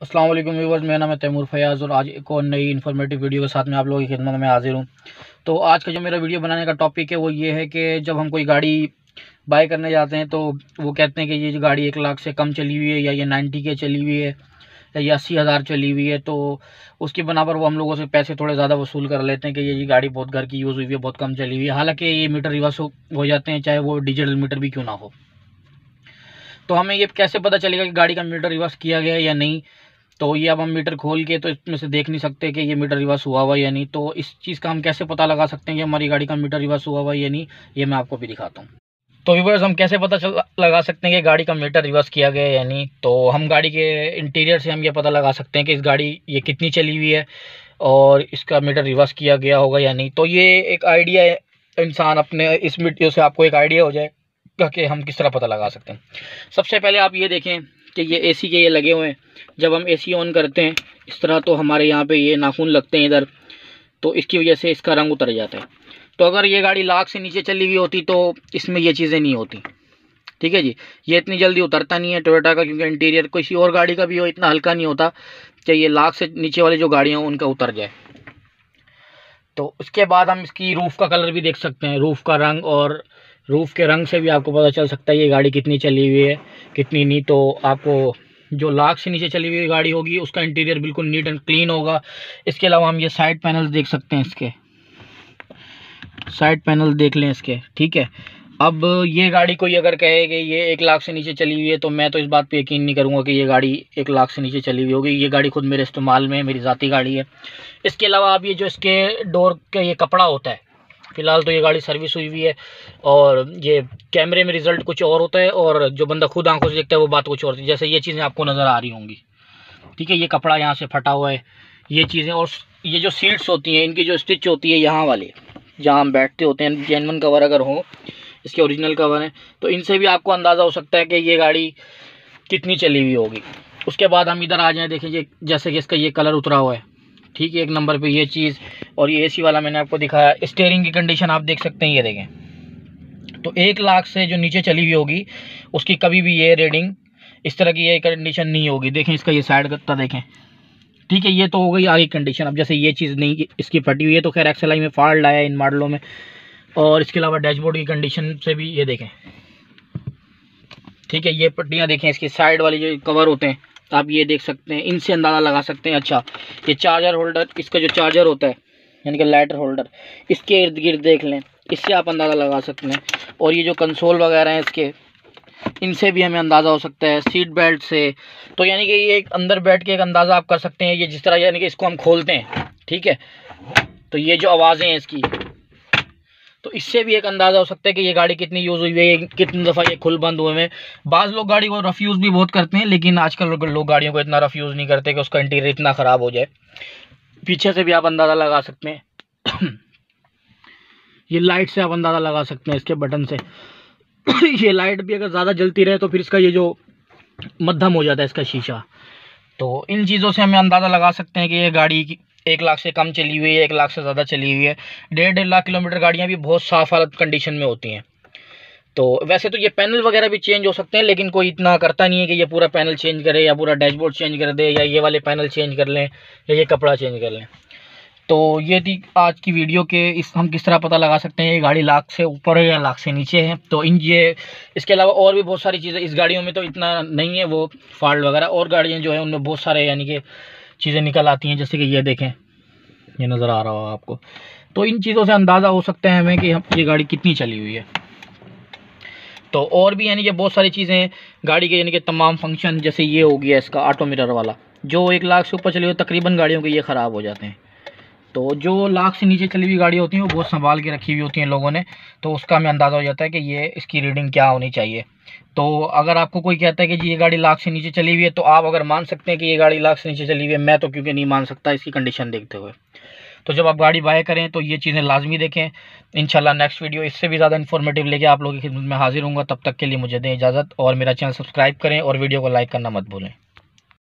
वालेकुम व्यूवर्स, मेरा नाम है तैमूर फयाज़ और आज एक और नई इन्फॉर्मेटिव वीडियो के साथ मैं आप लोगों की खिदमत में हाजिर हूँ। तो आज का जो मेरा वीडियो बनाने का टॉपिक है, वो ये है कि जब हम कोई गाड़ी बाय करने जाते हैं तो वो कहते हैं कि ये जो गाड़ी एक लाख से कम चली हुई है या ये नाइन्टी के चली हुई है या ये अस्सी हज़ार चली हुई है तो उसकी बना पर वो हम लोगों से पैसे थोड़े ज़्यादा वसूल कर लेते हैं कि ये गाड़ी बहुत घर की यूज़ हुई है, बहुत कम चली हुई है। हालाँकि ये मीटर रिवर्स हो जाते हैं, चाहे वो डिजिटल मीटर भी क्यों ना हो। तो हमें ये कैसे पता चलेगा कि गाड़ी का मीटर रिवर्स किया गया या नहीं? तो ये अब हम मीटर खोल के तो इसमें से देख नहीं सकते कि ये मीटर रिवर्स हुआ हुआ या नहीं। तो इस चीज़ का हम कैसे पता लगा सकते हैं कि हमारी गाड़ी का मीटर रिवर्स हुआ हुआ या नहीं, ये मैं आपको भी दिखाता हूँ। तो व्यूवर्स हम कैसे पता चल, लगा सकते हैं कि गाड़ी का मीटर रिवर्स किया गया या नहीं? तो हम गाड़ी के इंटीरियर से हम ये पता लगा सकते हैं कि इस गाड़ी ये कितनी चली हुई है और इसका मीटर रिवर्स किया गया होगा या नहीं। तो ये एक आइडिया है, इंसान अपने इस वीडियो से आपको एक आइडिया हो जाएगा कि हम किस तरह पता लगा सकते हैं। सबसे पहले आप ये देखें कि ये एसी के ये लगे हुए हैं। जब हम एसी ऑन करते हैं, इस तरह तो हमारे यहाँ पे ये नाखून लगते हैं इधर तो इसकी वजह से इसका रंग उतर जाता है। तो अगर ये गाड़ी लाख से नीचे चली हुई होती तो इसमें ये चीज़ें नहीं होती। ठीक है जी? ये इतनी जल्दी उतरता नहीं है टोयोटा का, क्योंकि इंटीरियर किसी और गाड़ी का भी हो, इतना हल्का नहीं होता कि ये लाख से नीचे वाली जो गाड़ियाँ उनका उतर जाए। तो उसके बाद हम इसकी रूफ़ का कलर भी देख सकते हैं। रूफ़ का रंग और रूफ़ के रंग से भी आपको पता चल सकता है ये गाड़ी कितनी चली हुई है, कितनी नहीं। तो आपको जो लाख से नीचे चली हुई गाड़ी होगी, उसका इंटीरियर बिल्कुल नीट एंड क्लीन होगा। इसके अलावा हम ये साइड पैनल देख सकते हैं इसके। साइड पैनल देख लें इसके, ठीक है। अब ये गाड़ी कोई अगर कहे कि ये एक लाख से नीचे चली हुई है तो मैं तो इस बात पे यकीन नहीं करूँगा कि ये गाड़ी एक लाख से नीचे चली हुई होगी। ये गाड़ी खुद मेरे इस्तेमाल में मेरी ज़ाती गाड़ी है। इसके अलावा अब ये जो इसके डोर का ये कपड़ा होता है फ़िलहाल तो ये गाड़ी सर्विस हुई हुई है और ये कैमरे में रिज़ल्ट कुछ और होता है और जो बंदा खुद आँखों से देखता है वो बात कुछ और होती है। जैसे ये चीज़ें आपको नज़र आ रही होंगी। ठीक है, ये कपड़ा यहाँ से फटा हुआ है, ये चीज़ें और ये जो सीट्स होती हैं, इनकी जो स्टिच होती है यहाँ वाले, जहाँ हम बैठते होते हैं जेनवन कवर अगर हो, इसके ओरिजिनल कवर हैं तो इनसे भी आपको अंदाज़ा हो सकता है कि ये गाड़ी कितनी चली हुई होगी। उसके बाद हम इधर आ जाएँ, देखें जैसे कि इसका ये कलर उतरा हुआ है। ठीक है, एक नंबर पे ये चीज़ और ये एसी वाला मैंने आपको दिखाया। स्टेयरिंग की कंडीशन आप देख सकते हैं, ये देखें। तो एक लाख से जो नीचे चली हुई होगी, उसकी कभी भी ये रेडिंग इस तरह की ये कंडीशन नहीं होगी। देखें इसका ये साइड करता देखें। ठीक है, ये तो हो गई आगे कंडीशन अब जैसे ये चीज़ नहीं, इसकी फटी हुई है तो खैर एक्सएल में फॉल्ट आया इन मॉडलों में। और इसके अलावा डैशबोर्ड की कंडीशन से भी ये देखें। ठीक है, ये पट्टियाँ देखें, इसकी साइड वाली जो कवर होते हैं, आप ये देख सकते हैं। इनसे अंदाज़ा लगा सकते हैं। अच्छा ये चार्जर होल्डर इसका जो चार्जर होता है यानी कि लाइटर होल्डर इसके इर्द गिर्द देख लें, इससे आप अंदाज़ा लगा सकते हैं। और ये जो कंसोल वगैरह हैं इसके, इनसे भी हमें अंदाज़ा हो सकता है सीट बेल्ट से। तो यानी कि ये एक अंदर बैठ के एक अंदाज़ा आप कर सकते हैं, ये जिस तरह यानी कि इसको हम खोलते हैं, ठीक है? तो ये जो आवाज़ें हैं इसकी तो इससे भी एक अंदाज़ा हो सकता है कि ये गाड़ी कितनी यूज़ हुई है, कितनी दफ़ा ये खुल बंद हुए हैं। बाज़ लोग गाड़ी को रफ़ यूज़ भी बहुत करते हैं, लेकिन आजकल लोग गाड़ियों को इतना रफ़ यूज़ नहीं करते कि उसका इंटीरियर इतना ख़राब हो जाए। पीछे से भी आप अंदाज़ा लगा सकते हैं। ये लाइट से आप अंदाज़ा लगा सकते हैं इसके बटन से। ये लाइट भी अगर ज़्यादा जलती रहे तो फिर इसका ये जो मध्यम हो जाता है इसका शीशा। तो इन चीज़ों से हमें अंदाज़ा लगा सकते हैं कि ये गाड़ी एक लाख से कम चली हुई है, एक लाख से ज़्यादा चली हुई है। डेढ़ डेढ़ लाख किलोमीटर गाड़ियाँ भी बहुत साफ़ हालत कंडीशन में होती हैं। तो वैसे तो ये पैनल वगैरह भी चेंज हो सकते हैं, लेकिन कोई इतना करता नहीं है कि ये पूरा पैनल चेंज करे या पूरा डैशबोर्ड चेंज कर दे या ये वाले पैनल चेंज कर लें या ये कपड़ा चेंज कर लें। तो ये थी आज की वीडियो के, इस हम किस तरह पता लगा सकते हैं, ये गाड़ी लाख से ऊपर है या लाख से नीचे है? तो इन ये, इसके अलावा और भी बहुत सारी चीज़ें, इस गाड़ियों में तो इतना नहीं है वो फॉल्ट वगैरह, और गाड़ियाँ जो है उनमें बहुत सारे यानी कि चीज़ें निकल आती हैं, जैसे कि ये देखें, ये नज़र आ रहा हो आपको। तो इन चीज़ों से अंदाज़ा हो सकता है हमें कि हम, ये गाड़ी कितनी चली हुई है। तो और भी यानी कि बहुत सारी चीज़ें हैं। गाड़ी के यानी कि तमाम फ़ंक्शन जैसे ये हो गया इसका ऑटो मिरर वाला, जो एक लाख से ऊपर चली हुई तकरीबन गाड़ियों के ये ख़राब हो जाते हैं। तो जो लाख से नीचे चली हुई गाड़ी होती हैं, वो बहुत संभाल के रखी हुई होती हैं लोगों ने। तो उसका हमें अंदाज़ा हो जाता है कि ये, इसकी रीडिंग क्या होनी चाहिए। तो अगर आपको कोई कहता है कि जी ये गाड़ी लाख से नीचे चली हुई है तो आप अगर मान सकते हैं कि ये गाड़ी लाख से नीचे चली हुई है, मैं तो क्योंकि नहीं मान सकता इसकी कंडीशन देखते हुए। तो जब आप गाड़ी बाय करें तो ये चीज़ें लाजमी देखें। इंशाल्लाह नेक्स्ट वीडियो इससे भी ज़्यादा इन्फॉर्मेटिव लेके आप लोगों की खिदमत में हाजिर हूँ तब तक के लिए मुझे दें इजाज़त और मेरा चैनल सब्सक्राइब करें और वीडियो को लाइक करना मत भूलें।